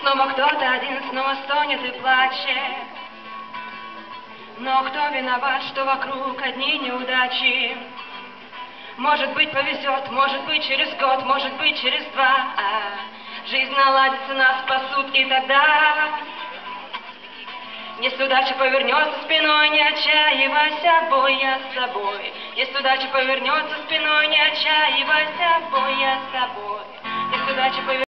Снова кто-то один снова стонет и плачет. Но кто виноват, что вокруг одни неудачи? Может быть повезет, может быть через год, может быть через два. А жизнь наладится, нас спасут и тогда. Если удача повернется спиной, не отчаивайся, бой я с собой. Если удача повернется спиной, не отчаивайся, бой я с собой. Если удача повернется